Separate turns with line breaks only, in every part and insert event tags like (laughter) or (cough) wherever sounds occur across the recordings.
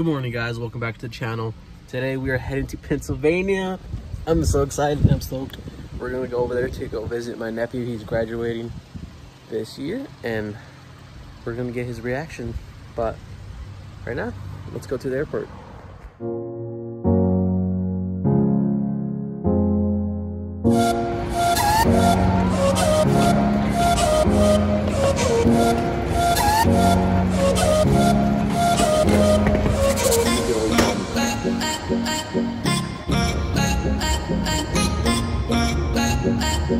Good morning, guys. Welcome back to the channel. Today we are heading to Pennsylvania. I'm so excited. I'm stoked. We're gonna go over there to go visit my nephew. He's graduating this year, and we're gonna get his reaction. But right now, let's go to the airport. Guys,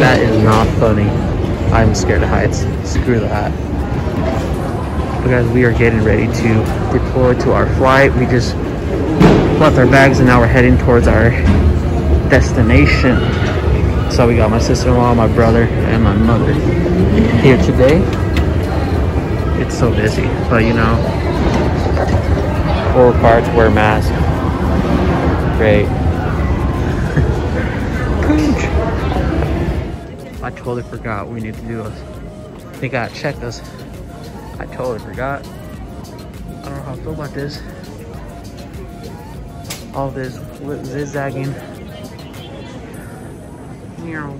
that is not funny. I'm scared of heights. Screw that. But guys, we are getting ready to deploy to our flight. We just left our bags and now we're heading towards our destination. So we got my sister-in-law, my brother, and my mother here today. It's so busy, but you know, required to wear a mask. Great. (laughs) I totally forgot we need to do this. They gotta check us. I totally forgot. I don't know how I feel about this. All this zigzagging. Meow.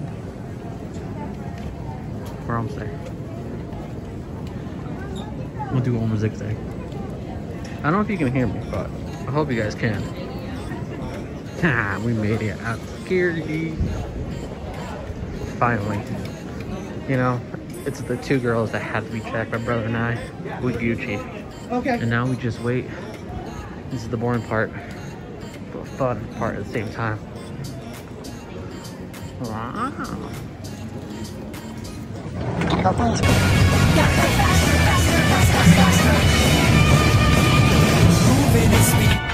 We're almost there. We'll do one more zigzag. I don't know if you can hear me, but I hope you guys can. Ah, (laughs) we made it out security. Finally. You know, it's the two girls that had to be checked, my brother and I, with Gucci.
Okay.
And now we just wait. This is the boring part, but fun part at the same time. Wow.
Go. Moving is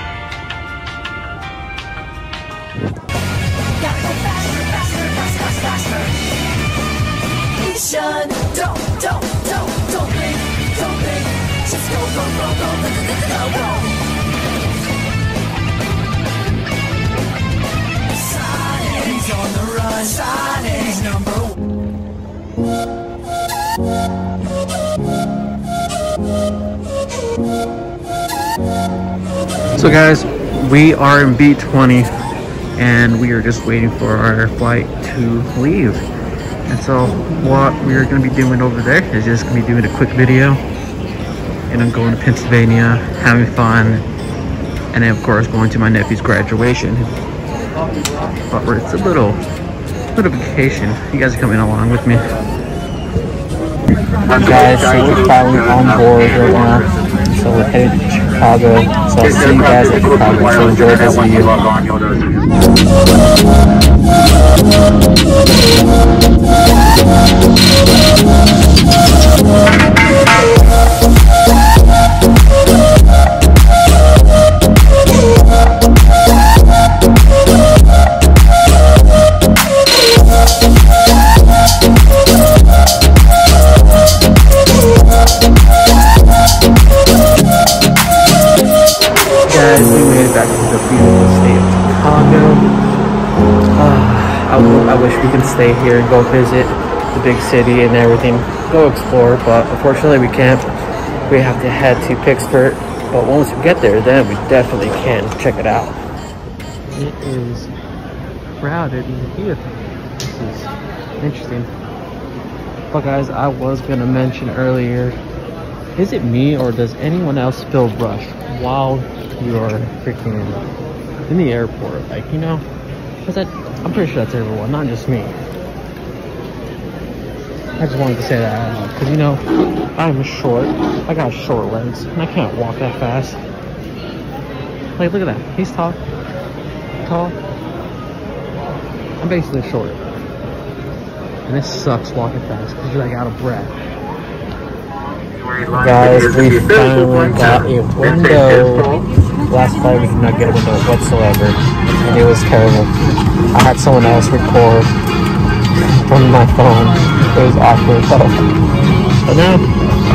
on the run. Sonic, number one.
So guys, we are in B20 and we are just waiting for our flight to leave. And so what we are going to be doing over there is just going to be doing a quick video. And I'm going to Pennsylvania, having fun. And then of course going to my nephew's graduation. But it's a little, little vacation. You guys are coming along with me. Guys, so we're finally on board right now. So we're headed to Chicago. So I'll see you guys in Chicago. So enjoy this video. I, wish we could stay here and go visit the big city and everything, go explore, but unfortunately we can't. We have to head to Pittsburgh, but once we get there, then we definitely can check it out. It is crowded in here. This is interesting. But guys, I was gonna mention earlier, is it me or does anyone else feel rushed while you're freaking in the airport? Like, you know, cause that, I'm pretty sure that's everyone, not just me. I just wanted to say that cause you know, I'm short. I got short legs, and I can't walk that fast. Like, look at that. He's tall. Tall. I'm basically short. And this sucks walking fast, cause you're like out of breath. Guys, we finally got a window. Last flight we did not get a window whatsoever. And it was terrible. I had someone else record from my phone. It was awkward. But now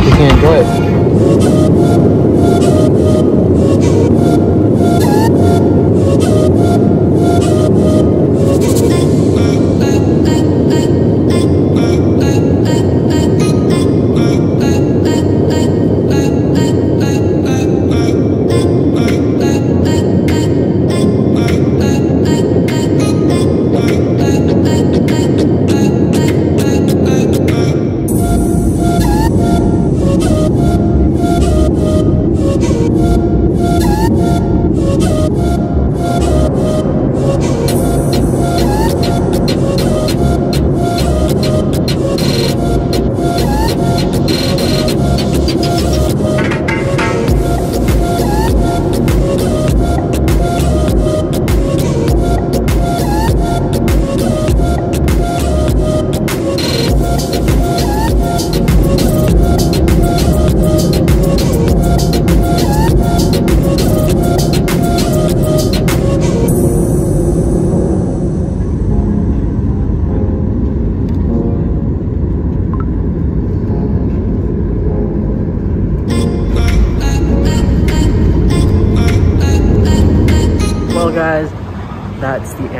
we can enjoy it.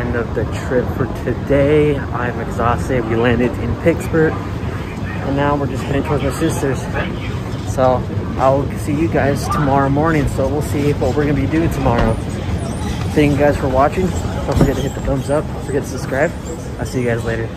End of the trip for today. I'm exhausted. We landed in Pittsburgh and now we're just heading towards my sister's. So I'll see you guys tomorrow morning. So we'll see what we're gonna be doing tomorrow. Thank you guys for watching. Don't forget to hit the thumbs up. Don't forget to subscribe. I'll see you guys later.